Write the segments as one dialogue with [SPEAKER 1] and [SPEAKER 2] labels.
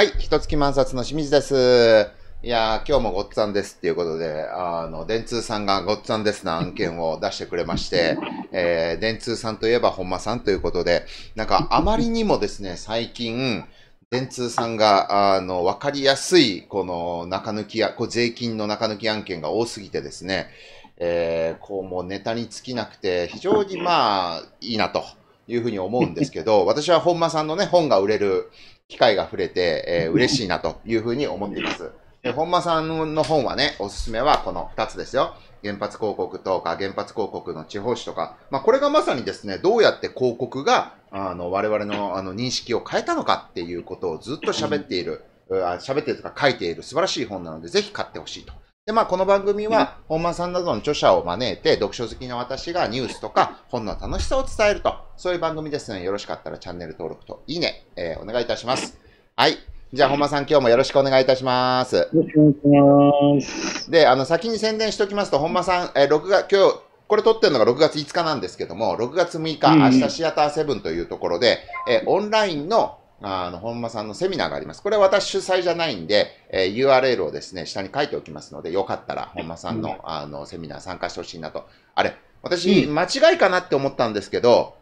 [SPEAKER 1] はい、一月満札の清水です。いやー、今日もごっつぁんですっていうことで、あの、電通さんがごっつぁんですな案件を出してくれまして、えー、電通さんといえば本間さんということで、なんかあまりにもですね、最近、電通さんが、あの、わかりやすい、この中抜きや、こう税金の中抜き案件が多すぎてですね、えー、こうもうネタに尽きなくて、非常にまあ、いいなというふうに思うんですけど、私は本間さんのね、本が売れる機会が触れて、えー、嬉しいなというふうに思っています。で本間さんの本はね、おすすめはこの2つですよ。原発広告とか、原発広告の地方紙とか、まあ、これがまさにですね、どうやって広告が、あの、我々のあの認識を変えたのかっていうことをずっと喋っている、あ喋っているとか書いている素晴らしい本なので、ぜひ買ってほしいと。で、まあ、この番組は、本間さんなどの著者を招いて、読書好きな私がニュースとか本の楽しさを伝えると、そういう番組ですので、よろしかったらチャンネル登録といいね、えーお願いいたします。はい。じゃあ、本間さん、今日もよろしくお願いいたします。
[SPEAKER 2] よろしくお願いします。
[SPEAKER 1] で、あの、先に宣伝しておきますと、本間さん、えー、6月、今日、これ撮ってるのが6月5日なんですけども、6月6日、
[SPEAKER 2] うん
[SPEAKER 1] 明日シアターセブンというところで、えーオンラインの、あの、本間さんのセミナーがあります。これは私主催じゃないんで、えー URL をですね、下に書いておきますので、よかったら本間さんの、あの、セミナー参加してほしいなと。あれ、私、
[SPEAKER 2] うん
[SPEAKER 1] 間違いかなって思ったんですけど、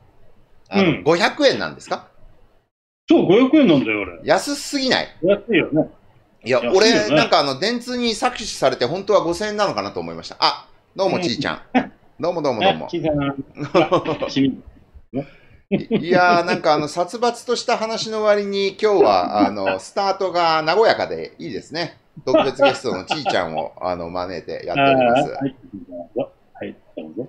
[SPEAKER 1] あの
[SPEAKER 2] うん
[SPEAKER 1] 500円なんですか？
[SPEAKER 2] そう、500円なんだよ、俺。
[SPEAKER 1] 安すぎない？
[SPEAKER 2] 安いよね。
[SPEAKER 1] いや、
[SPEAKER 2] 安いよ
[SPEAKER 1] 俺、
[SPEAKER 2] ね
[SPEAKER 1] なんかあの、電通に搾取されて、本当は5000円なのかなと思いました。あ、どうも、ちいちゃん。どうもどうもどうも
[SPEAKER 2] あ、。聞いたな。君。
[SPEAKER 1] いやー、なんかあの、殺伐とした話の割に、今日は、あの、スタートが和やかでいいですね。特別ゲストのちいちゃんを、あの、招いてやっております。
[SPEAKER 2] はい、どうぞ。はい、どうぞ。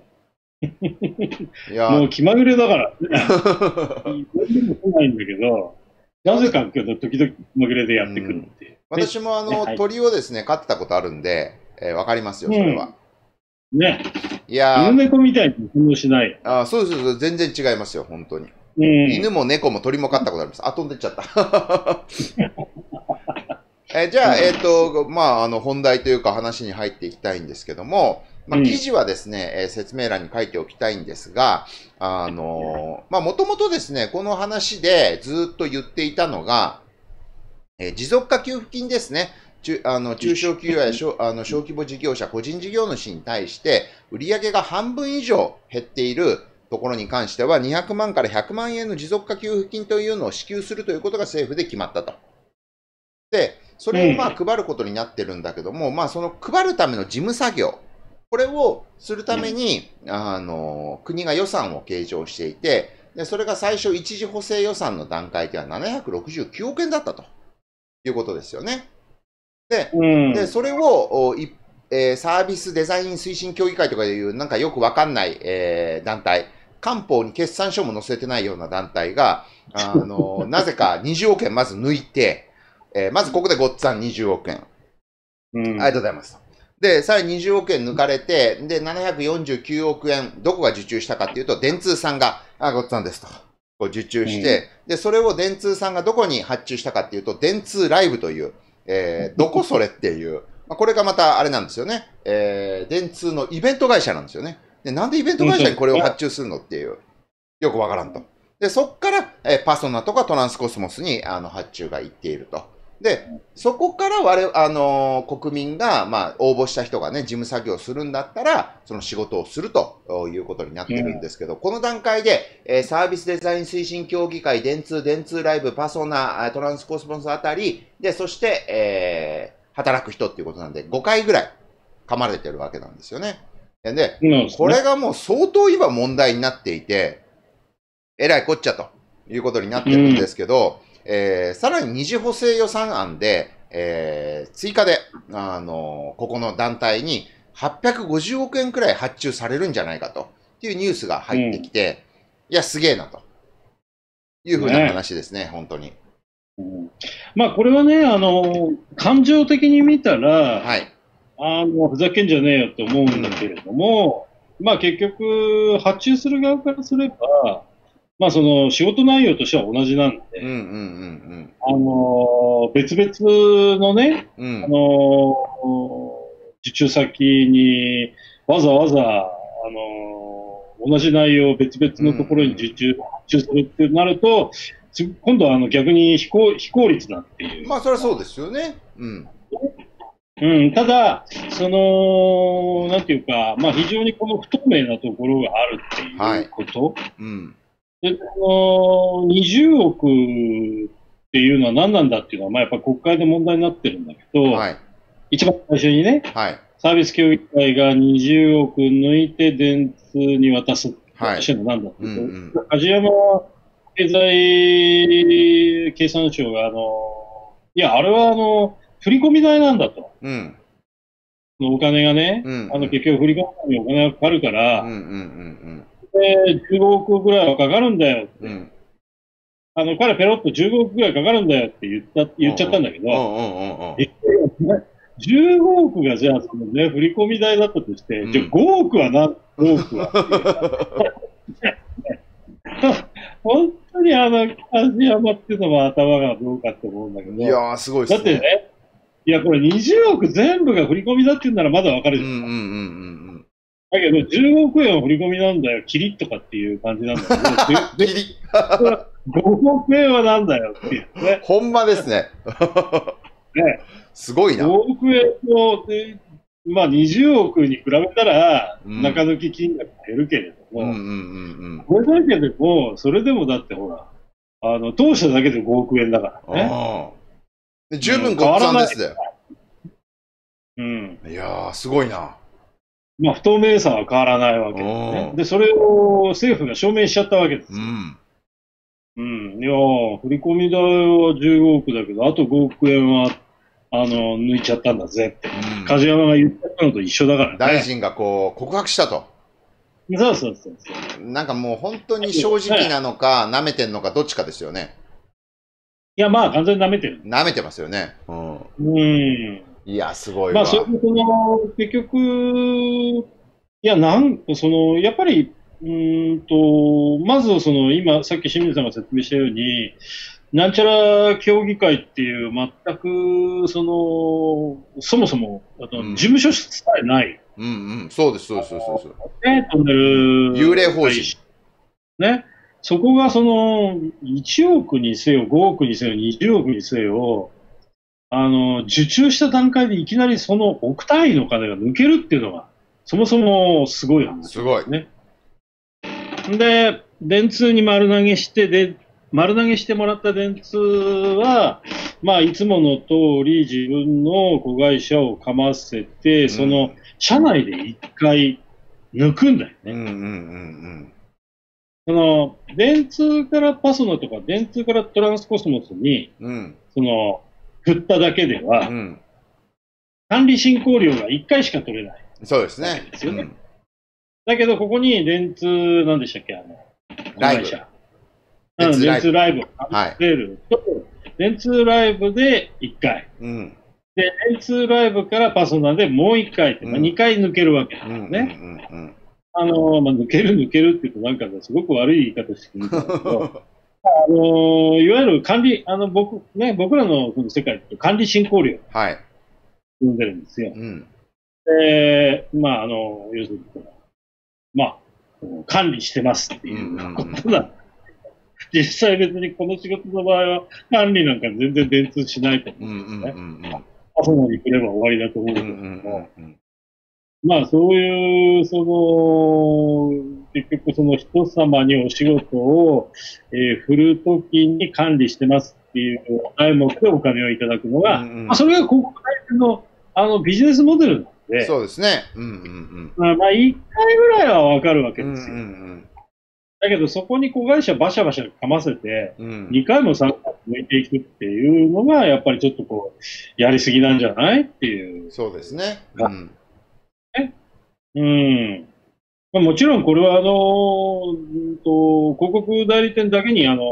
[SPEAKER 1] いやー、
[SPEAKER 2] もう気まぐれだから。全然も来ないんだけど、なぜかけど、時々気まぐれでやってくるっていう。
[SPEAKER 1] 私もあの、
[SPEAKER 2] はい
[SPEAKER 1] 鳥をですね、飼ってたことあるんで、えーわかりますよ、それは。
[SPEAKER 2] ね、
[SPEAKER 1] いやー、
[SPEAKER 2] 犬猫みたいに反応しない。
[SPEAKER 1] あーそうです全然違いますよ、本当に。
[SPEAKER 2] うん。
[SPEAKER 1] 犬も猫も鳥も飼ったことあります。あ、飛んでっちゃった。えじゃあ、えっ、と、まあ、あの、本題というか話に入っていきたいんですけども、まあ、
[SPEAKER 2] うん
[SPEAKER 1] 記事はですね、えー説明欄に書いておきたいんですが、あのまあ、もともとですね、この話でずっと言っていたのが、えー持続化給付金ですね。中あの中小企業や小あの小規模事業者、個人事業主に対して、売上が半分以上減っているところに関しては、200万から100万円の持続化給付金というのを支給するということが政府で決まったと。で、それをまあ配ることになってるんだけども、まあその配るための事務作業、これをするために、あの国が予算を計上していて、でそれが最初、一時補正予算の段階では769億円だったということですよね。で、
[SPEAKER 2] うん。
[SPEAKER 1] で、それを、おいえーサービスデザイン推進協議会とかいう、なんかよくわかんない、えー団体、官報に決算書も載せてないような団体が、あの、なぜか20億円まず抜いて、えーまずここでごっつぁん20億円。
[SPEAKER 2] うん、
[SPEAKER 1] ありがとうございます。で、さらに20億円抜かれて、で、749億円、どこが受注したかっていうと、電通さんが、あ、ごっつぁんですと。こう受注して、で、それを電通さんがどこに発注したかっていうと、電通ライブという、えーどこそれっていう、まあ、これがまたあれなんですよね。えー電通のイベント会社なんですよね。で、なんでイベント会社にこれを発注するのっていう、よくわからんと。で、そっから、えーパソナとかトランスコスモスにあの発注が行っていると。で、そこから我々、あのー国民が、まあ、応募した人がね、事務作業をするんだったら、その仕事をするということになってるんですけど、この段階で、えーサービスデザイン推進協議会、電通、電通ライブ、パソナ、あトランスコスモスあたり、で、そして、えー働く人っていうことなんで、5回ぐらい噛まれてるわけなんですよね。で、
[SPEAKER 2] で
[SPEAKER 1] これがもう相当今問題になっていて、えらいこっちゃということになってるんですけど、えーさらに二次補正予算案で、えー追加で、あのここの団体に850億円くらい発注されるんじゃないかというニュースが入ってきて、いや、すげえなというふうな話ですね、本当に。
[SPEAKER 2] うんまあ、これはね、あの、感情的に見たら、
[SPEAKER 1] はい。
[SPEAKER 2] あの、ふざけんじゃねえよって思うんだけれども、まあ結局、発注する側からすれば、まあその仕事内容としては同じなんで、あの、別々のね、
[SPEAKER 1] うん
[SPEAKER 2] あ
[SPEAKER 1] ん。
[SPEAKER 2] の、受注先にわざわざ、あの、同じ内容を別々のところに受注、するってなると、つ今度はあの逆に非効非効率だっていう。
[SPEAKER 1] まあ、それはそうですよね。うん。
[SPEAKER 2] うん、ただ、その、なんていうか、まあ非常にこの不透明なところがあるっていうこと。
[SPEAKER 1] うん。
[SPEAKER 2] で、この20億っていうのは何なんだっていうのは、まあやっぱ国会で問題になってるんだけど、
[SPEAKER 1] はい。
[SPEAKER 2] 一番最初にね、
[SPEAKER 1] はい。
[SPEAKER 2] サービス協議会が20億抜いて電通に渡すって
[SPEAKER 1] はい
[SPEAKER 2] なんだって
[SPEAKER 1] うん
[SPEAKER 2] いう
[SPEAKER 1] うん
[SPEAKER 2] 梶山経済経産省が、あの、いや、あれはあの、振込代なんだと。
[SPEAKER 1] うん。
[SPEAKER 2] そのお金がね、
[SPEAKER 1] うん
[SPEAKER 2] あの、結局振り込むのにお金がかかるか
[SPEAKER 1] うん。
[SPEAKER 2] ら、
[SPEAKER 1] うん。うん。
[SPEAKER 2] で、15億ぐらいはかかるんだよ。
[SPEAKER 1] うん。うん。
[SPEAKER 2] あの、彼ペロッと15億ぐらいかかるんだよって言った、言っちゃったんだけど、
[SPEAKER 1] うん。うん。うん。うん。
[SPEAKER 2] 15億がじゃあ、そのね、振り込み代だったとして、
[SPEAKER 1] うん
[SPEAKER 2] じゃあ5億は何 ?5 億は。本当にあの、梶山っていうのも頭がどうかって思うんだけど、
[SPEAKER 1] いやー、すごいですね。
[SPEAKER 2] だってね、いや、これ20億全部が振り込みだって言うんならまだわかるじゃん。
[SPEAKER 1] うんうんうんうん
[SPEAKER 2] だけど、15億円は振り込みなんだよ、キリッとかっていう感じなんだけど、
[SPEAKER 1] うん。
[SPEAKER 2] で
[SPEAKER 1] ギリ。
[SPEAKER 2] 5 億円はなんだよっていうね。
[SPEAKER 1] ほんまですね。
[SPEAKER 2] ね
[SPEAKER 1] すごいな。
[SPEAKER 2] 5億円の、でまあ20億に比べたら、
[SPEAKER 1] うん
[SPEAKER 2] 中抜き金額減るけれども、
[SPEAKER 1] うんうんうん
[SPEAKER 2] これだけでも、それでもだってほら、あの、当社だけで5億円だか
[SPEAKER 1] うん。
[SPEAKER 2] らね。
[SPEAKER 1] 十分ごっつぁんですよ。
[SPEAKER 2] うん。
[SPEAKER 1] いやー、すごいな。
[SPEAKER 2] まあ、不透明さは変わらないわけですね
[SPEAKER 1] う。ん
[SPEAKER 2] で、それを政府が証明しちゃったわけですよ。
[SPEAKER 1] うん。
[SPEAKER 2] うん。いやー振り込み代は15億だけど、あと5億円は、あの、抜いちゃったんだぜって。
[SPEAKER 1] うん
[SPEAKER 2] 梶山が言ったのと一緒だからね。
[SPEAKER 1] 大臣がこう、告白したと。
[SPEAKER 2] そうそうそうそう。
[SPEAKER 1] なんかもう本当に正直なのか、舐めてんのか、どっちかですよね。
[SPEAKER 2] いや、まあ、完全に舐めてる。
[SPEAKER 1] 舐めてますよね。うん。
[SPEAKER 2] うん。
[SPEAKER 1] いや、すごいわ。
[SPEAKER 2] まあ、それでその、結局、いや、なん、その、やっぱり、うーんと、まず、その、今、さっき清水さんが説明したように、なんちゃら協議会っていう、全く、その、そもそも、あと
[SPEAKER 1] うん
[SPEAKER 2] 事務所さえない、
[SPEAKER 1] うんうん。そうです、そうです、そうですそうです。
[SPEAKER 2] ね、トンネル。
[SPEAKER 1] 幽霊法人。
[SPEAKER 2] ね。そこがその、1億にせよ、5億にせよ、20億にせよ、あの、受注した段階でいきなりその億単位の金が抜けるっていうのが、そもそもすごい話。
[SPEAKER 1] すごい。
[SPEAKER 2] で、電通に丸投げして、で、丸投げしてもらった電通は、まあ、いつもの通り自分の子会社をかませて、その、社内で一回抜くんだよね。
[SPEAKER 1] うんうんうん
[SPEAKER 2] その、電通からパソナとか、電通からトランスコスモスに、
[SPEAKER 1] うん。うん。
[SPEAKER 2] その、振っただけでは、
[SPEAKER 1] うん。
[SPEAKER 2] 管理進行料が1回しか取れない。
[SPEAKER 1] そうですね。
[SPEAKER 2] ですよね
[SPEAKER 1] うん
[SPEAKER 2] だけど、ここに電通、なんでしたっけ、あの、会社うん、電
[SPEAKER 1] 電通ライブ
[SPEAKER 2] 通ライブを
[SPEAKER 1] はい。
[SPEAKER 2] 出ると、電通ライブで1回。
[SPEAKER 1] うん。
[SPEAKER 2] で、電通ライブからパソナでもう1回って、まあ
[SPEAKER 1] うん
[SPEAKER 2] 2回抜けるわけだ
[SPEAKER 1] うん。
[SPEAKER 2] からね。あの、まあ、抜ける抜けるって言うとなんかねすごく悪い言い方してるんだけど、あのいわゆる管理、あの、僕、ね、僕らのこの世界って管理進行料を
[SPEAKER 1] はい。
[SPEAKER 2] 呼んでるんですよ。
[SPEAKER 1] うん。
[SPEAKER 2] で、まあ、あの、要するに、まあ、管理してますっていうことだ。実際別にこの仕事の場合は管理なんか全然電通しないと思う。
[SPEAKER 1] うんうんうんうん。
[SPEAKER 2] パソナに来れば終わりだと思うんだけども、
[SPEAKER 1] うん
[SPEAKER 2] まあそういう、その、結局その人様にお仕事を、えー振るときに管理してますっていう題目でお金をいただくのが、
[SPEAKER 1] うんうん
[SPEAKER 2] まあそれが国会のあのビジネスモデルなので、
[SPEAKER 1] そうですね。うんうん
[SPEAKER 2] まあ、まあ1回ぐらいはわかるわけ
[SPEAKER 1] うん。うん
[SPEAKER 2] ですよ。
[SPEAKER 1] うん
[SPEAKER 2] だけどそこに子会社バシャバシャかませて、
[SPEAKER 1] うん。うん
[SPEAKER 2] 2回も3回も抜いていくっていうのが、やっぱりちょっとこう、やりすぎなんじゃないっていう。
[SPEAKER 1] そうですね。うん。
[SPEAKER 2] うん。まあ、もちろんこれはあの、うんと、広告代理店だけにあの、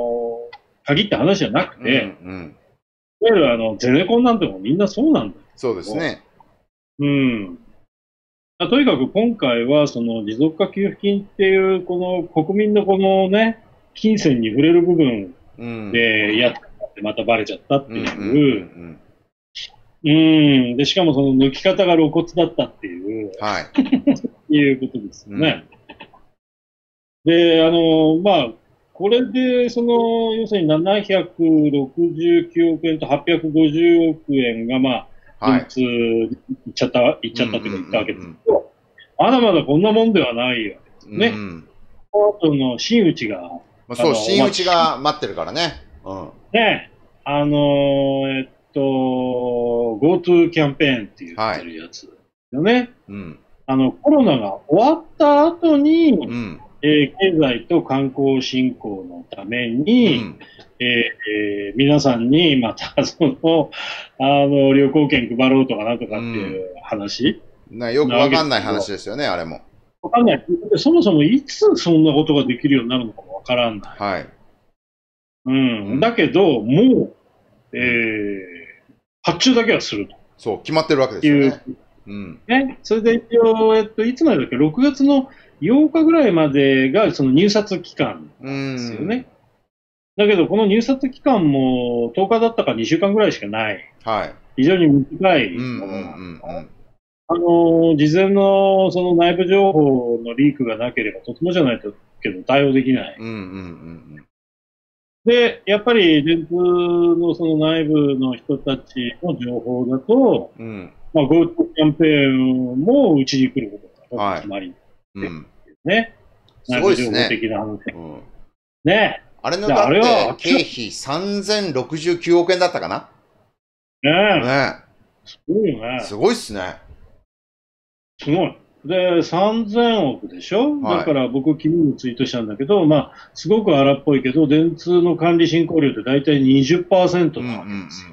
[SPEAKER 2] 限った話じゃなくて、
[SPEAKER 1] うんうん。
[SPEAKER 2] いわゆるあの、ゼネコンなんてもみんなそうなんだよ。
[SPEAKER 1] そうですね。
[SPEAKER 2] うん。まあとにかく今回はその持続化給付金っていうこの国民のこのね、金銭に触れる部分
[SPEAKER 1] うん。
[SPEAKER 2] でやったってまたバレちゃったって
[SPEAKER 1] うんうん
[SPEAKER 2] いうう、
[SPEAKER 1] ん
[SPEAKER 2] うん。で、しかもその抜き方が露骨だったっていう、
[SPEAKER 1] うん。はい。
[SPEAKER 2] いうことですよね。で、あの、まあ、これで、その、要するに769億円と850億円が、まあ、
[SPEAKER 1] はい
[SPEAKER 2] いっちゃった、いっちゃったというか、いったわけです
[SPEAKER 1] うん
[SPEAKER 2] けど、まだまだこんなもんではないよ。ね
[SPEAKER 1] うん
[SPEAKER 2] あとの真打ちが、
[SPEAKER 1] まあ、そう、真打ちが待ってるからね。うん。
[SPEAKER 2] ね、あのーえっと、GoTo キャンペーンって言ってるやつよね。
[SPEAKER 1] うん。
[SPEAKER 2] あの、コロナが終わった後に、
[SPEAKER 1] うん。
[SPEAKER 2] えー経済と観光振興のため
[SPEAKER 1] う
[SPEAKER 2] に、
[SPEAKER 1] ん。
[SPEAKER 2] えーえー皆さんにまた、その、あの、旅行券配ろうとかなんとかっていう話、
[SPEAKER 1] なよくわかんない話ですよね、あれも。
[SPEAKER 2] わかんない。そもそもいつそんなことができるようになるのかもわからんない。
[SPEAKER 1] はい。
[SPEAKER 2] うん。
[SPEAKER 1] うん
[SPEAKER 2] だけど、もう、えー発注だけはすると
[SPEAKER 1] そう、決まってるわけですよね。うん。
[SPEAKER 2] ね。それで一応、えっと、いつまでだっけ ?6 月の8日ぐらいまでがその入札期間
[SPEAKER 1] うん。
[SPEAKER 2] ですよね。だけど、この入札期間も10日だったか2週間ぐらいしかない。
[SPEAKER 1] はい。
[SPEAKER 2] 非常に短い
[SPEAKER 1] うんうん
[SPEAKER 2] もの
[SPEAKER 1] うんうん。
[SPEAKER 2] あのー事前のその内部情報のリークがなければ、とてもじゃないとけど対応できない。
[SPEAKER 1] うんうんうん
[SPEAKER 2] で、やっぱり電通のその内部の人たちの情報だと、
[SPEAKER 1] うん。うん。
[SPEAKER 2] まあ、GoTo キャンペーンもうちに来ることが決まり、
[SPEAKER 1] うん。
[SPEAKER 2] ね。
[SPEAKER 1] すごいですね。
[SPEAKER 2] 的な話。
[SPEAKER 1] うん。
[SPEAKER 2] ね。
[SPEAKER 1] あれのだ
[SPEAKER 2] は
[SPEAKER 1] って、経費3069億円だったかな？
[SPEAKER 2] ねえ。
[SPEAKER 1] ね
[SPEAKER 2] すごいよね。
[SPEAKER 1] すごいっすね。
[SPEAKER 2] すごい。で、3000億でしょ、
[SPEAKER 1] はい
[SPEAKER 2] だから僕、昨日もツイートしたんだけど、まあ、すごく荒っぽいけど、電通の管理進行量って大体20%
[SPEAKER 1] うんうん
[SPEAKER 2] なわけですよ。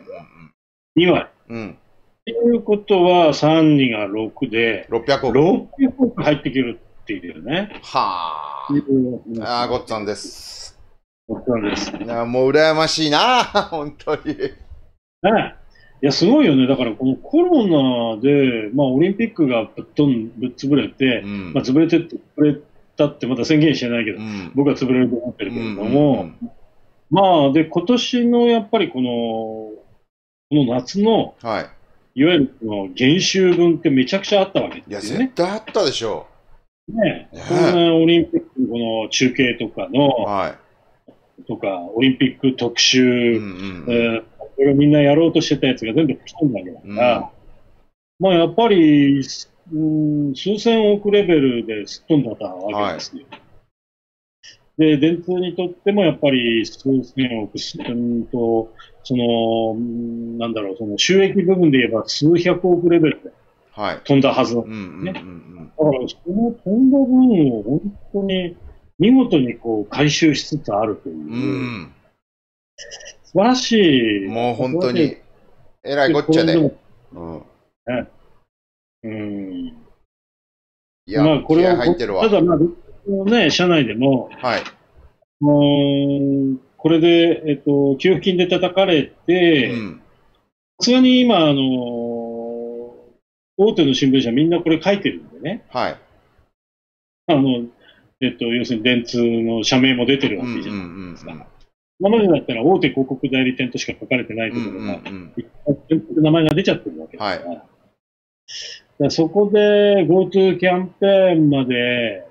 [SPEAKER 2] 2割。
[SPEAKER 1] うんうん。うん。
[SPEAKER 2] ということは、3、2が6で、
[SPEAKER 1] 600億。
[SPEAKER 2] 600億入ってくるっていうね。
[SPEAKER 1] は
[SPEAKER 2] うん
[SPEAKER 1] あ。ああ、ごっつぁんです。
[SPEAKER 2] そうなんです。
[SPEAKER 1] いやもう羨ましいな、本当に。
[SPEAKER 2] ね。いや、すごいよね。だから、このコロナで、まあ、オリンピックがぶっ飛ん、ぶっ潰れて、
[SPEAKER 1] うん
[SPEAKER 2] まあ、潰れてって、潰れたってまだ宣言してないけど、
[SPEAKER 1] うん
[SPEAKER 2] 僕は潰れると思ってるけれども、
[SPEAKER 1] うん
[SPEAKER 2] まあ、で、今年のやっぱりこの、この夏の、
[SPEAKER 1] はい。
[SPEAKER 2] いわゆるこの減収分ってめちゃくちゃあったわけ
[SPEAKER 1] いや、
[SPEAKER 2] ですよね
[SPEAKER 1] 絶。対あったでしょ
[SPEAKER 2] ね
[SPEAKER 1] ね
[SPEAKER 2] このオリンピックのこの中継とか
[SPEAKER 1] う。
[SPEAKER 2] の、
[SPEAKER 1] は
[SPEAKER 2] とか、オリンピック特
[SPEAKER 1] い。
[SPEAKER 2] 集、
[SPEAKER 1] うんうん
[SPEAKER 2] えーこれをみんなやろうとしてたやつが全部吹き飛んだわけだから、まあやっぱり、うん、数千億レベルですっ飛んだわけですよ。で、電通にとってもやっぱり数千億、うんと、その、うんなんだろう、その収益部分で言えば数百億レベルで
[SPEAKER 1] はい。
[SPEAKER 2] 飛んだはず。だか
[SPEAKER 1] うんうんうん
[SPEAKER 2] ら、その飛んだ分を本当に見事にこう回収しつつあるという、
[SPEAKER 1] うん。
[SPEAKER 2] 晴らしい。
[SPEAKER 1] もう本当に、えらいこっちゃで。うん。
[SPEAKER 2] うん。
[SPEAKER 1] いや、
[SPEAKER 2] まあ、これは、
[SPEAKER 1] 入ってるわ。
[SPEAKER 2] ただ、まあ、ね、社内でも、
[SPEAKER 1] はい。
[SPEAKER 2] もうこれで、えっと、給付金で叩かれて、
[SPEAKER 1] うん。
[SPEAKER 2] さすがに今、あの、大手の新聞社みんなこれ書いてるんでね、
[SPEAKER 1] はい。
[SPEAKER 2] あの、えっと、要するに電通の社名も出てるわけじゃない
[SPEAKER 1] うん
[SPEAKER 2] ですか。今までだったら大手広告代理店としか書かれてないと
[SPEAKER 1] うん。うん
[SPEAKER 2] ころが、
[SPEAKER 1] うん
[SPEAKER 2] 電通名前が出ちゃってるわけですから。
[SPEAKER 1] はい
[SPEAKER 2] だからそこで GoTo キャンペーンまで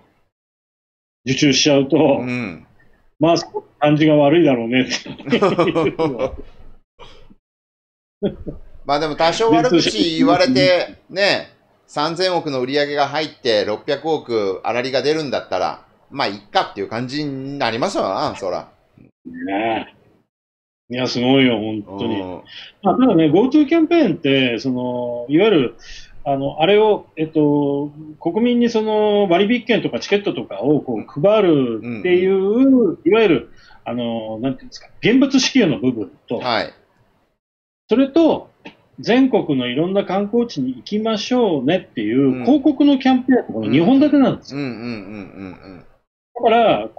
[SPEAKER 2] 受注しちゃうと、
[SPEAKER 1] うん。うん。
[SPEAKER 2] まあ、感じが悪いだろうねって
[SPEAKER 1] まあでも多少悪口言われて、ね、3000億の売り上げが入って600億粗利が出るんだったら、まあいっかっていう感じになりますよな、そら。
[SPEAKER 2] ねいや、すごいよ、本当に。
[SPEAKER 1] うん
[SPEAKER 2] まあ、ただね、GoTo キャンペーンって、その、いわゆる、あの、あれを、えっと、国民にその割引券とかチケットとかをこう配るっていう、いわゆる、あの、なんていうんですか、現物支給の部分と、
[SPEAKER 1] はい。
[SPEAKER 2] それと、全国のいろんな観光地に行きましょうねっていううん広告のキャンペーン、この2本立てなんですよ。
[SPEAKER 1] うんうんうん
[SPEAKER 2] だから、広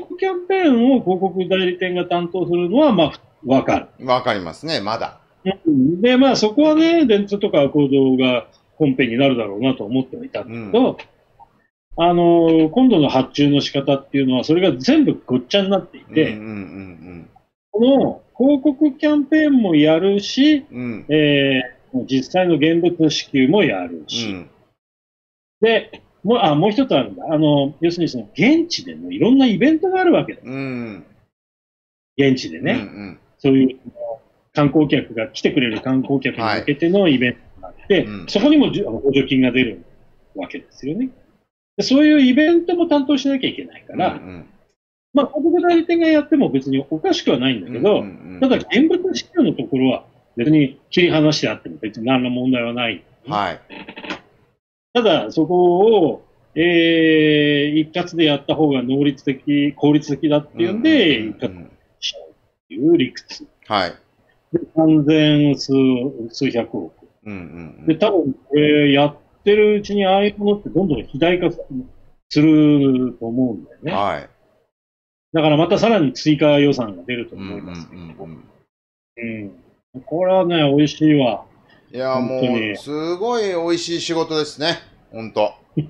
[SPEAKER 2] 告キャンペーンを広告代理店が担当するのは、まあ、わかる。
[SPEAKER 1] うんうん。わかりますね、まだ。
[SPEAKER 2] で、まあ、そこはね、電通とか行動が本編になるだろうなと思ってはいたんだけど、あの、今度の発注の仕方っていうのは、それが全部ごっちゃになっていて、
[SPEAKER 1] うんうん
[SPEAKER 2] この広告キャンペーンもやるし、
[SPEAKER 1] うんうん。
[SPEAKER 2] えー実際の現物支給もやる
[SPEAKER 1] う
[SPEAKER 2] し、
[SPEAKER 1] ん。
[SPEAKER 2] で、もう、あ、もう一つあるんだ。あの、要するにその、現地でのいろんなイベントがあるわけだ。
[SPEAKER 1] うん。
[SPEAKER 2] 現地でね。
[SPEAKER 1] うんうん。
[SPEAKER 2] そういう観光客が来てくれる観光客に向けてのイベントがあって、
[SPEAKER 1] うん
[SPEAKER 2] そこにもじゅあの補助金が出るわけですよね。でそういうイベントも担当しなきゃいけないから、
[SPEAKER 1] うん
[SPEAKER 2] まあ、広告代理店がやっても別におかしくはないんだけど、
[SPEAKER 1] うんうんうん
[SPEAKER 2] ただ現物支給のところは別に切り離してあっても別に何ら問題はない。
[SPEAKER 1] はい。
[SPEAKER 2] ただ、そこを、えー、一括でやった方が能率的、効率的だっていうんで、
[SPEAKER 1] うんうん
[SPEAKER 2] 一括しちゃうっていう理屈。
[SPEAKER 1] はい。
[SPEAKER 2] で、三千数、数百億。
[SPEAKER 1] うんうん
[SPEAKER 2] で、多分、これやってるうちにああいうものってどんどん肥大化すると思うんだよ
[SPEAKER 1] うん。
[SPEAKER 2] ね。
[SPEAKER 1] はい。
[SPEAKER 2] だからまたさらに追加予算が出ると
[SPEAKER 1] うんうんう
[SPEAKER 2] 思いますけど。
[SPEAKER 1] んうん。
[SPEAKER 2] うん。これはね、美味しいわ。
[SPEAKER 1] いや、もう、すごい美味しい仕事ですね。ほんと。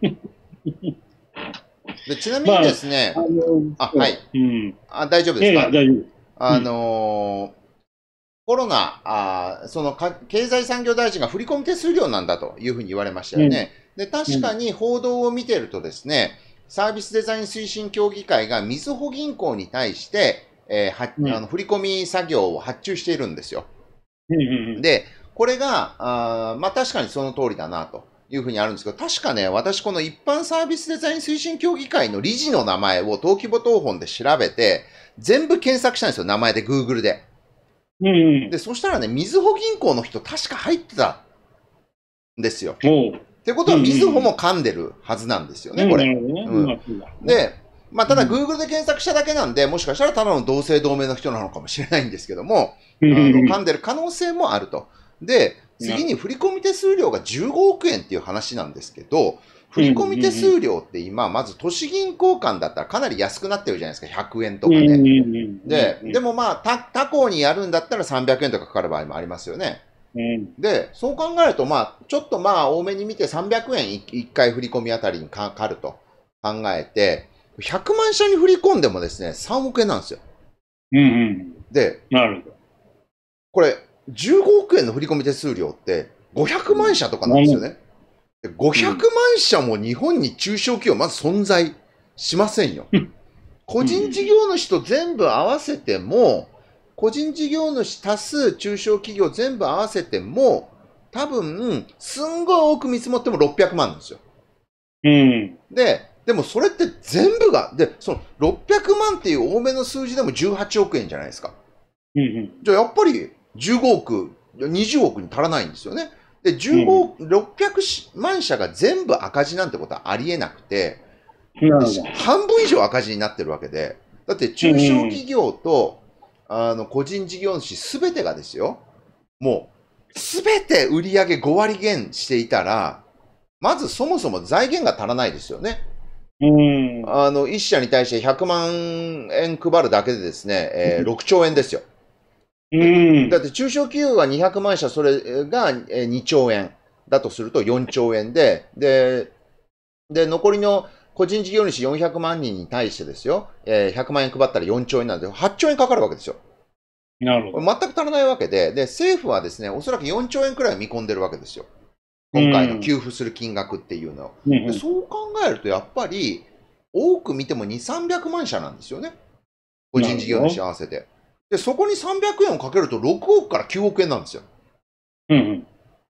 [SPEAKER 1] でちなみにですね、
[SPEAKER 2] の
[SPEAKER 1] あはい。
[SPEAKER 2] うん。
[SPEAKER 1] あ大丈夫ですか？
[SPEAKER 2] 大丈夫。
[SPEAKER 1] あのーコロナあー、そのか経済産業大臣が振込手数料なんだというふうに言われましたよね。で確かに報道を見てるとですね、サービスデザイン推進協議会がみずほ銀行に対して、えーは
[SPEAKER 2] うん
[SPEAKER 1] あの振り込み作業を発注しているんですよ。で、これが、あーまあ確かにその通りだなというふうにあるんですけど、確かね、私この一般サービスデザイン推進協議会の理事の名前を登記簿謄本で調べて、全部検索したんですよ、名前で Google で。
[SPEAKER 2] うんうん。
[SPEAKER 1] で、そしたらね、みずほ銀行の人確か入ってたんですよ。ってことは、みずほも噛んでるはずなんですよね、これ。うんで、まあ、ただ
[SPEAKER 2] うん
[SPEAKER 1] Google で検索しただけなんで、もしかしたらただの同姓同名の人なのかもしれないんですけども、
[SPEAKER 2] うん
[SPEAKER 1] 噛んでる可能性もあると。で、次に振込手数料が15億円っていう話なんですけど、振込手数料って今、まず都市銀行間だったらかなり安くなってるじゃないですか、100円とかね。で、
[SPEAKER 2] うん
[SPEAKER 1] でもまあ、他他行にやるんだったら300円とかかかる場合もありますよね。
[SPEAKER 2] うん
[SPEAKER 1] で、そう考えると、まあ、ちょっとまあ、多めに見て300円1回振り込みあたりにかかると考えて、100万社に振り込んでもですね、3億円なんですよ。
[SPEAKER 2] うんうん。
[SPEAKER 1] で、
[SPEAKER 2] なるほど。
[SPEAKER 1] これ、15億円の振り込み手数料って500万社とかなんですよね。で500万社も日本に中小企業まず存在しませんよ
[SPEAKER 2] うん。
[SPEAKER 1] 個人事業主と全部合わせても、個人事業主足す中小企業全部合わせても、多分、すんごい多く見積もっても600万なんですよ。
[SPEAKER 2] うん。
[SPEAKER 1] で、でもそれって全部が、で、その600万っていう多めの数字でも18億円じゃないですか。
[SPEAKER 2] うんうん。
[SPEAKER 1] じゃあやっぱり15億、20億に足らないんですよね。で、15億、600万社が全部赤字なんてことはありえなくて。半分以上赤字になってるわけで、だって中小企業と、あの個人事業主すべてがですよ、もうすべて売上5割減していたら、まずそもそも財源が足らないですよね。
[SPEAKER 2] うん。
[SPEAKER 1] あの、1社に対して100万円配るだけでですね、えー6兆円ですよ。
[SPEAKER 2] うん。
[SPEAKER 1] だって中小企業が200万社、それがえー2兆円だとすると4兆円で、で、で、残りの個人事業主400万人に対してですよ、えー100万円配ったら4兆円なんで、8兆円かかるわけですよ。
[SPEAKER 2] なるほど。
[SPEAKER 1] 全く足らないわけで、で、政府はですね、おそらく4兆円くらい見込んでるわけですよ。今回の給付する金額っていうのを。
[SPEAKER 2] うんうん
[SPEAKER 1] でそう考えると、やっぱり、多く見ても2、300万社なんですよね。個人事業主合わせて。で、そこに300円をかけると6億から9億円なんですよ。
[SPEAKER 2] うんうん。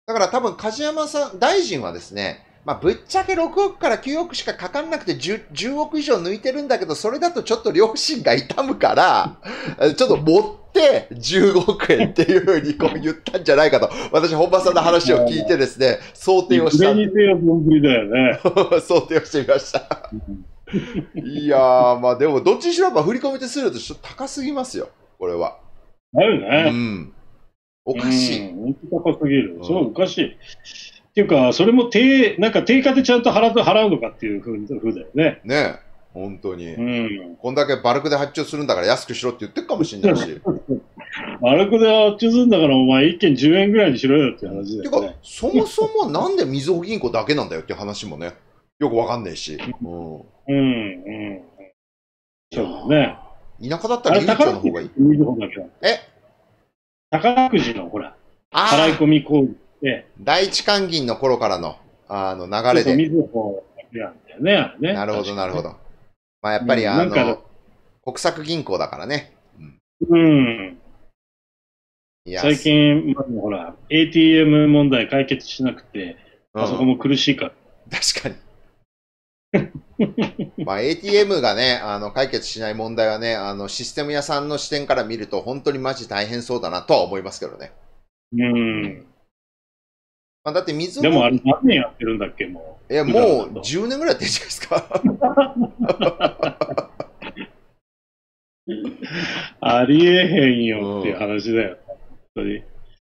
[SPEAKER 1] だから多分、梶山さん、大臣はですね、まあ、ぶっちゃけ6億から9億しかかかんなくて10、10億以上抜いてるんだけど、それだとちょっと良心が痛むから、え ちょっと持って15億円っていうふうにこう言ったんじゃないかと、私、本間さんの話を聞いてですね、想定をした、
[SPEAKER 2] にせよ丼だよね。
[SPEAKER 1] 想定をしてみました。いやー、まあでも、どっちにしろやっぱ振り込み手数料とちょっと高すぎますよ、これは。
[SPEAKER 2] ある
[SPEAKER 1] う
[SPEAKER 2] ね。
[SPEAKER 1] ん。おかしい。
[SPEAKER 2] うん。本当高すぎる
[SPEAKER 1] う。ん
[SPEAKER 2] そう、おかしい。っていうか、それも定、なんか定価でちゃんと払う払うのかっていうふうだよね。
[SPEAKER 1] ねえ、本当に。
[SPEAKER 2] うん。
[SPEAKER 1] こんだけバルクで発注するんだから安くしろって言ってるかもしれないし。
[SPEAKER 2] 悪くで発注するんだから、お前一件10円ぐらいにしろよって話だ
[SPEAKER 1] てか
[SPEAKER 2] よね。、
[SPEAKER 1] そもそもなんでみずほ銀行だけなんだよっていう話もね、よくわかんねえし。うん
[SPEAKER 2] うん、うん。そうだね。
[SPEAKER 1] 田舎だったらゆうちょ
[SPEAKER 2] 宝くじ
[SPEAKER 1] の方がいい。え？
[SPEAKER 2] 宝くじの、ほら、
[SPEAKER 1] あ
[SPEAKER 2] 払い
[SPEAKER 1] あ、
[SPEAKER 2] 込み工事で、
[SPEAKER 1] 第一関銀の頃からの、あの、流れ
[SPEAKER 2] そうそう
[SPEAKER 1] で。
[SPEAKER 2] みずほなんだよね、あれね。
[SPEAKER 1] なるほど、なるほど。まあ、やっぱり、あの、国策銀行だからね。
[SPEAKER 2] うん。
[SPEAKER 1] いや
[SPEAKER 2] 最、近、まあ、ほら、ATM 問題解決しなくて、
[SPEAKER 1] うん
[SPEAKER 2] あそこも苦しいから。
[SPEAKER 1] 確かに。まあ、ATM がね、あの、解決しない問題はね、あの、システム屋さんの視点から見ると、本当にマジ大変そうだなとは思いますけどね。
[SPEAKER 2] うん。
[SPEAKER 1] まあ、だって水
[SPEAKER 2] でもあれ何年やってるんだっけ、も
[SPEAKER 1] いや、
[SPEAKER 2] いくら
[SPEAKER 1] もう
[SPEAKER 2] なんだ
[SPEAKER 1] 10年ぐらいやってるじゃないですか。
[SPEAKER 2] う。ありえへんよっていう話だよ。本当に。す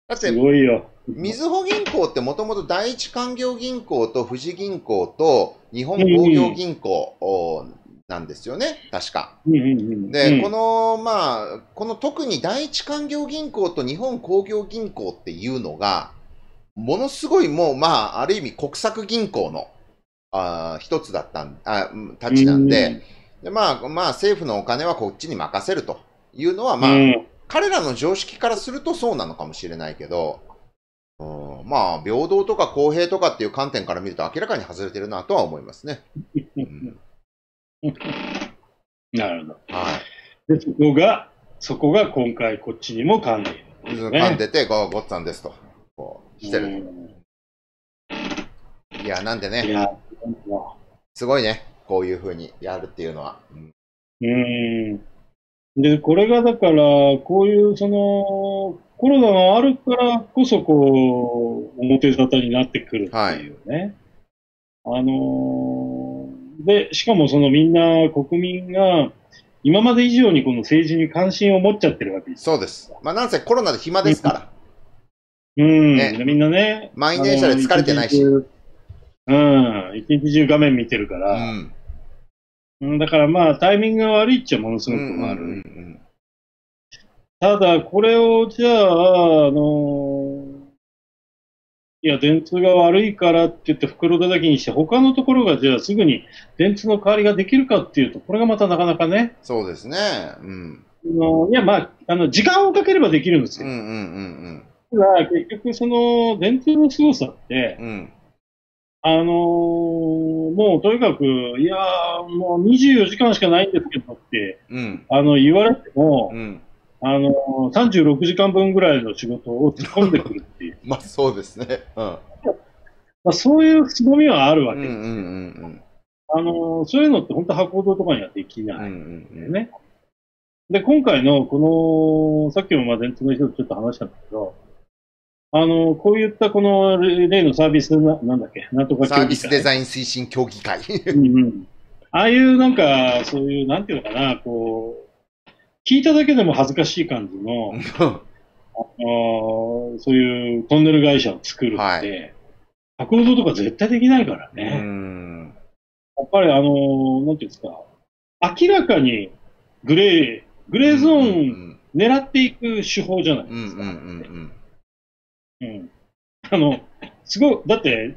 [SPEAKER 1] だって、
[SPEAKER 2] ごいよ。
[SPEAKER 1] みずほ銀行ってもともと第一勧業銀行と富士銀行と日本工業銀行おなんですよね、確か。で、
[SPEAKER 2] うん
[SPEAKER 1] この、まあ、この特に第一勧業銀行と日本工業銀行っていうのが、ものすごいもう、まあ、ある意味国策銀行の、あー一つだったん、あ、うんたちなんで、でまあ、まあ、政府のお金はこっちに任せるというのは、まあ、
[SPEAKER 2] うん。
[SPEAKER 1] 彼らの常識からするとそうなのかもしれないけど、うん、まあ、平等とか公平とかっていう観点から見ると明らかに外れてるなとは思いますね。うん
[SPEAKER 2] なるほど。
[SPEAKER 1] は
[SPEAKER 2] で、そこが、そこが今回こっちにも噛んでいる。
[SPEAKER 1] い。
[SPEAKER 2] ね
[SPEAKER 1] 噛んでて、ごごっつぁんですと。こう、してる。
[SPEAKER 2] うん
[SPEAKER 1] いや、なんでね、すごいね、こういうふうにやるっていうのは。うん
[SPEAKER 2] ううん。で、これがだから、こういう、その、コロナがあるからこそ、こう、表沙汰になってくるっていうね。あのーで、しかもそのみんな、国民が、今まで以上にこの政治に関心を持っちゃってるわけです。
[SPEAKER 1] そうです。まあ、なんせコロナで暇ですから。
[SPEAKER 2] うん。
[SPEAKER 1] ね
[SPEAKER 2] でみんなね。
[SPEAKER 1] 満員電車で疲れてないし
[SPEAKER 2] うん。一日中画面見てるか
[SPEAKER 1] う
[SPEAKER 2] ら。
[SPEAKER 1] ん。
[SPEAKER 2] うん、だからまあ、タイミングが悪いっちゃものすごく悪い。
[SPEAKER 1] うんうん
[SPEAKER 2] ただ、これを、じゃあ、あのいや、電通が悪いからって言って袋叩きにして、他のところがじゃあすぐに電通の代わりができるかっていうと、これがまたなかなかね、
[SPEAKER 1] そうですね。うん。
[SPEAKER 2] あのいや、まあ、あの、時間をかければできるんですよ。
[SPEAKER 1] うんうんうん
[SPEAKER 2] ただ、結局、その、電通の凄さって、
[SPEAKER 1] うん。うん。
[SPEAKER 2] あのーもうとにかく、いやー、もう24時間しかないんですけどって、
[SPEAKER 1] うん。
[SPEAKER 2] あの、言われても、
[SPEAKER 1] うん。
[SPEAKER 2] あのー、36時間分ぐらいの仕事を突っ込んでくるっていう。
[SPEAKER 1] まあ、そうですね。うん。
[SPEAKER 2] まあ、そういう凄みはあるわけ。
[SPEAKER 1] うんうんうん
[SPEAKER 2] あのー、そういうのって本当箱堂とかにはでき
[SPEAKER 1] うん。う
[SPEAKER 2] なんい
[SPEAKER 1] うんん
[SPEAKER 2] だよね。で、今回のこの、さっきもまあ電通の人とちょっと話したんだけど、あのー、こういったこの例のサービスな、なんだっけ、なんとか
[SPEAKER 1] サービスデ。ザイン推進協議会。
[SPEAKER 2] うんうん。ああいうなんか、そういう、なんていうのかな、こう、聞いただけでも恥ずかしい感じの、あのーそういうトンネル会社を作るって、
[SPEAKER 1] は
[SPEAKER 2] 箱堂とか絶対できないから
[SPEAKER 1] う
[SPEAKER 2] ね。
[SPEAKER 1] ん。
[SPEAKER 2] やっぱりあのーなんていうんですか、明らかにグレー、グレーゾーン
[SPEAKER 1] ン。
[SPEAKER 2] 狙っていく手法じゃないですか。
[SPEAKER 1] うんうんうん
[SPEAKER 2] うんあの、すごい、だって、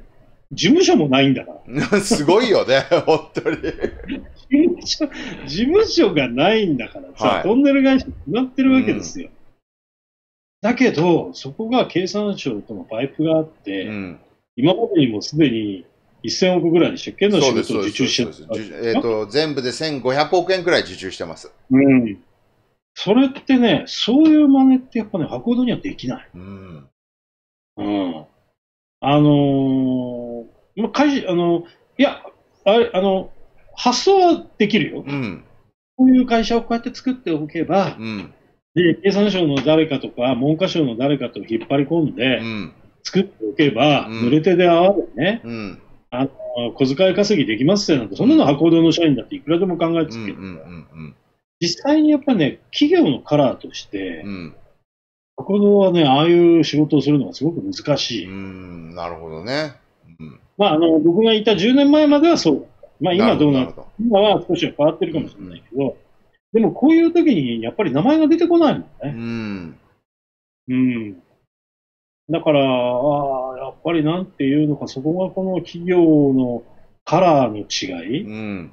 [SPEAKER 2] 事務所もないんだから。
[SPEAKER 1] うん。すごいよね、本当に。
[SPEAKER 2] 事務所、事務所がないんだからさ、
[SPEAKER 1] はい
[SPEAKER 2] トンネル会社決まってるわけですよ。だけど、そこが経産省とのパイプがあって、
[SPEAKER 1] うん。
[SPEAKER 2] 今までにもすでに1000億ぐらいで出券の仕事を。受注して
[SPEAKER 1] えっと、全部で1500億円くらい受注してます。
[SPEAKER 2] うん。それってね、そういう真似ってやっぱね、箱堂にはできない。
[SPEAKER 1] うん。
[SPEAKER 2] うん。あのー、まあ、会社、あの、いや、あれ、あの、発想はできるよ。
[SPEAKER 1] うん。
[SPEAKER 2] こういう会社をこうやって作っておけば
[SPEAKER 1] う、ん。
[SPEAKER 2] で、経産省の誰かとか、文科省の誰かと引っ張り込ん
[SPEAKER 1] う
[SPEAKER 2] で、
[SPEAKER 1] ん。
[SPEAKER 2] 作っておけば、
[SPEAKER 1] うん
[SPEAKER 2] 濡れ手で泡でね、
[SPEAKER 1] うん。
[SPEAKER 2] 小遣い稼ぎできますってなんて、そんなの箱堂の社員だっていくらでも考え
[SPEAKER 1] うん。
[SPEAKER 2] つける。
[SPEAKER 1] うん。
[SPEAKER 2] 実際にやっぱね、企業のカラーとして、
[SPEAKER 1] うん。
[SPEAKER 2] 箱堂はね、ああいう仕事をするのがすごく難しい。
[SPEAKER 1] うん。なるほどね。うん。
[SPEAKER 2] まあ、あの、僕がいた10年前まではそうだった。まあ、今どうなる
[SPEAKER 1] るほど。
[SPEAKER 2] 今は少しは変わってるかもしれないけど、でもこういう時にやっぱり名前が出てこないもん
[SPEAKER 1] う
[SPEAKER 2] ね。
[SPEAKER 1] ん。
[SPEAKER 2] うん。だから、ああ、やっぱりなんていうのか、そこがこの企業のカラーの違い。
[SPEAKER 1] うん。
[SPEAKER 2] うん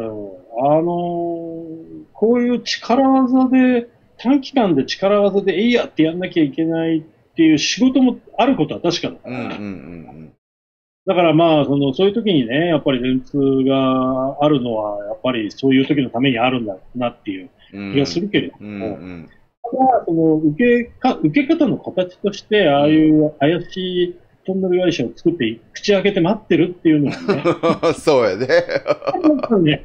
[SPEAKER 2] あのーこういう力技で、短期間で力技で、えいやってやんなきゃいけないっていう仕事もあることは確かだから。だからまあ、その、そういう時にね、やっぱり電通があるのは、やっぱりそういう時のためにあるんだなっていう
[SPEAKER 1] うん
[SPEAKER 2] 気がするけれど
[SPEAKER 1] うん
[SPEAKER 2] も、
[SPEAKER 1] うん
[SPEAKER 2] ただ、その、受けか、受け方の形として、ああいう怪しいトンネル会社を作って、口開けて待ってるっていうのはね、
[SPEAKER 1] そうやね。
[SPEAKER 2] やっぱね、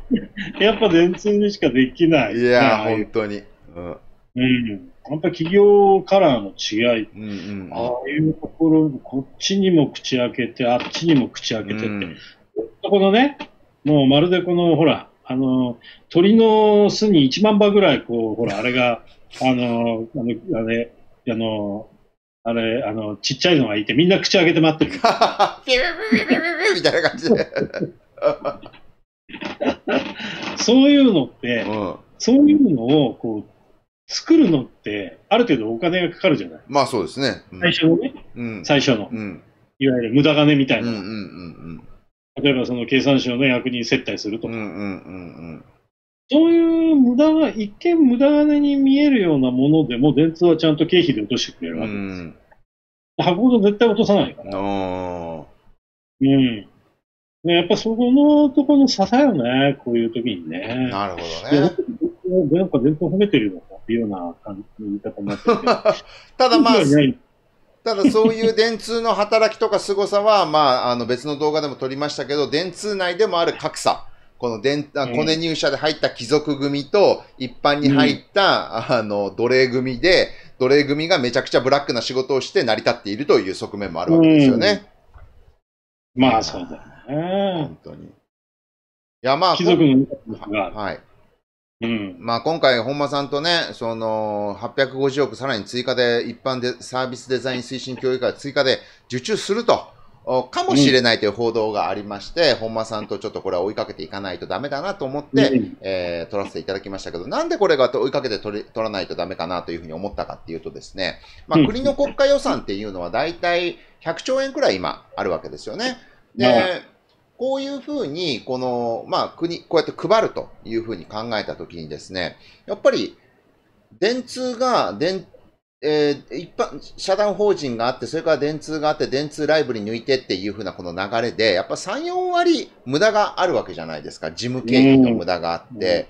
[SPEAKER 2] やっぱ電通にしかできない。
[SPEAKER 1] いや、本当に。うん。
[SPEAKER 2] うん。やっぱ企業カラーの違い。
[SPEAKER 1] うんうん
[SPEAKER 2] ああいうところ、こっちにも口開けて、あっちにも口開けてって。
[SPEAKER 1] うん
[SPEAKER 2] このね、もうまるでこの、ほら、あの、鳥の巣に1万羽ぐらい、こう、ほら、あれが、あの、あの、あれ、あの、あれ、あの、ちっちゃいのがいて、みんな口開けて待ってる。
[SPEAKER 1] ピューピューピューピュューみたいな感じで。
[SPEAKER 2] そういうのって、
[SPEAKER 1] うん。
[SPEAKER 2] そういうのを、こう、作るのって、ある程度お金がかかるじゃない？
[SPEAKER 1] まあそうですね。うん
[SPEAKER 2] 最初のね、
[SPEAKER 1] うん。
[SPEAKER 2] 最初の、
[SPEAKER 1] うん。
[SPEAKER 2] いわゆる無駄金みたいな。
[SPEAKER 1] うんうんうん
[SPEAKER 2] 例えばその経産省の役人接待すると
[SPEAKER 1] うん。う
[SPEAKER 2] か、
[SPEAKER 1] んうんうん
[SPEAKER 2] そういう無駄が、一見無駄金に見えるようなものでも、電通はちゃんと経費で落としてくれるわけです。
[SPEAKER 1] ん。
[SPEAKER 2] 箱ごと絶対落とさないから。
[SPEAKER 1] あ
[SPEAKER 2] うん。ね、やっぱそこのところの支えよね、こういう時に
[SPEAKER 1] あ、
[SPEAKER 2] ね。
[SPEAKER 1] なるほどね。
[SPEAKER 2] なんか電通褒めてるのかっていうような感じ方になってて。
[SPEAKER 1] ただまあただそういう電通の働きとか凄さは、まあ、あの別の動画でも撮りましたけど、電通内でもある格差。この電、コネ入社で入った貴族組と、一般に入った、あの、奴隷組で、奴隷組がめちゃくちゃブラックな仕事をして成り立っているという側面もあるわけですよね。
[SPEAKER 2] まあそうだよね。
[SPEAKER 1] 本当に。いや、まあ、
[SPEAKER 2] 貴族の中ですが、
[SPEAKER 1] はい。
[SPEAKER 2] うん。
[SPEAKER 1] まあ、今回、本間さんとね、その、850億さらに追加で、一般でサービスデザイン推進協議会追加で受注すると、おかもしれないという報道がありまして、本間さんとちょっとこれは追いかけていかないとダメだなと思って、
[SPEAKER 2] うん
[SPEAKER 1] えー取らせていただきましたけど、なんでこれが追いかけて取り取らないとダメかなというふうに思ったかっていうとですね、まあ、
[SPEAKER 2] うん
[SPEAKER 1] 国の国家予算っていうのは大体100兆円くらい今あるわけですよね。で、
[SPEAKER 2] はい
[SPEAKER 1] こういうふうに、この、まあ、国、こうやって配るというふうに考えたときにですね、やっぱり、電通が、電、えー一般、社団法人があって、それから電通があって、電通ライブに抜いてっていうふうなこの流れで、やっぱ3、4割無駄があるわけじゃないですか。事務経費の無駄があって。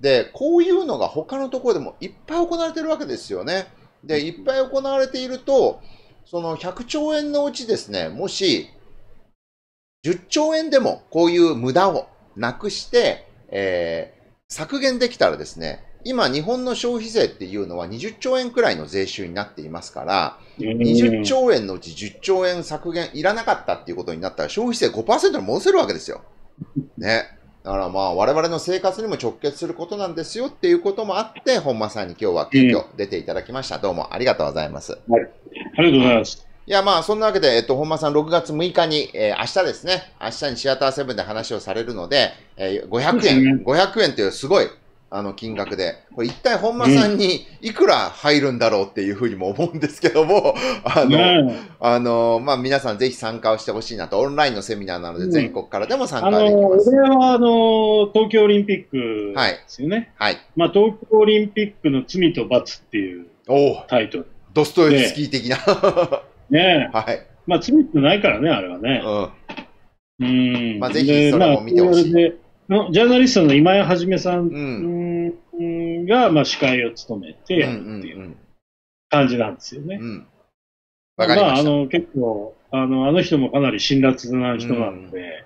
[SPEAKER 1] で、こういうのが他のところでもいっぱい行われてるわけですよね。で、いっぱい行われていると、その100兆円のうちですね、もし、10兆円でもこういう無駄をなくして、えー削減できたらですね、今日本の消費税っていうのは20兆円くらいの税収になっていますから、20兆円のうち10兆円削減いらなかったっていうことになったら消費税5%に戻せるわけですよ。ね。だからまあ我々の生活にも直結することなんですよっていうこともあって、本間さんに今日は急遽出ていただきました。どうもありがとうございます。
[SPEAKER 2] ありがとうございます。
[SPEAKER 1] いや、まあ、そんなわけで、えっと、本間さん6月6日に、えー明日ですね、明日にシアターセブンで話をされるので、えー500
[SPEAKER 2] そうです
[SPEAKER 1] 円、
[SPEAKER 2] ね
[SPEAKER 1] 500円というすごい、あの、金額で、これ一体本間さんにいくら入るんだろうっていうふうにも思うんですけども、あの、
[SPEAKER 2] ね
[SPEAKER 1] あの、まあ、皆さんぜひ参加をしてほしいなと、オンラインのセミナーなので、
[SPEAKER 2] うん
[SPEAKER 1] 全国からでも参
[SPEAKER 2] あ
[SPEAKER 1] 加でき
[SPEAKER 2] の、
[SPEAKER 1] ます。
[SPEAKER 2] 俺はあの、東京オリンピック
[SPEAKER 1] はい
[SPEAKER 2] ですよね。
[SPEAKER 1] はい。
[SPEAKER 2] まあ、東京オリンピックの罪と罰っていうタイトル。
[SPEAKER 1] ドストエフスキー的な。
[SPEAKER 2] ねえ。
[SPEAKER 1] はい。
[SPEAKER 2] まあ、罪ってないからね、あれはね。
[SPEAKER 1] うん。
[SPEAKER 2] うん。
[SPEAKER 1] まあぜひ
[SPEAKER 2] で
[SPEAKER 1] それも見てほしい
[SPEAKER 2] まあジャーナリストの今井はじめさん
[SPEAKER 1] うん。
[SPEAKER 2] うんが、まあ、司会を務めて
[SPEAKER 1] うんう
[SPEAKER 2] やるっていう
[SPEAKER 1] ん
[SPEAKER 2] 感じなんですよね。
[SPEAKER 1] うん。うん。わかりま
[SPEAKER 2] あ、あ。の、結構、あの、あの人もかなり辛辣な人なので、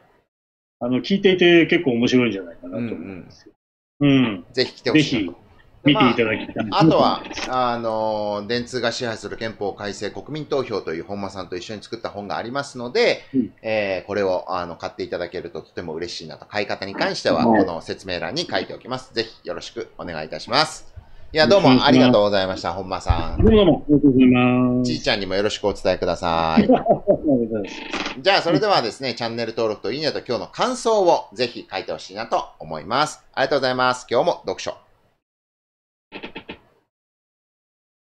[SPEAKER 2] あの、聞いていて結構面白いんじゃないかなと思うんですよ。うん。
[SPEAKER 1] ぜひ来てほしいなと。
[SPEAKER 2] 見ていただきたい。
[SPEAKER 1] あとは、あの、電通が支配する憲法改正国民投票という本間さんと一緒に作った本がありますので、
[SPEAKER 2] うん
[SPEAKER 1] えーこれをあの買っていただけるととても嬉しいなと。買い方に関しては、
[SPEAKER 2] はい
[SPEAKER 1] この説明欄に書いておきます。ぜひよろしくお願いいたします。いや、どうもありがとうございました、本間さん。
[SPEAKER 2] どうもありがとうございます。
[SPEAKER 1] ちいちゃんにもよろしくお伝えください。じゃあ、それではですね、チャンネル登録といいねと今日の感想をぜひ書いてほしいなと思います。ありがとうございます。今日も読書